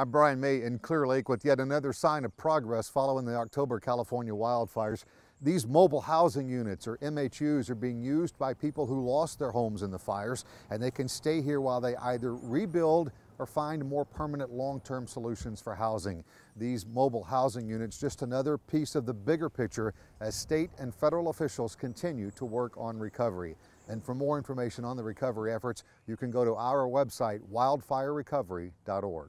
I'm Brian May in Clear Lake with yet another sign of progress following the October California wildfires. These mobile housing units or MHUs are being used by people who lost their homes in the fires and they can stay here while they either rebuild or find more permanent long-term solutions for housing. These mobile housing units just another piece of the bigger picture as state and federal officials continue to work on recovery. And for more information on the recovery efforts, you can go to our website, wildfirerecovery.org.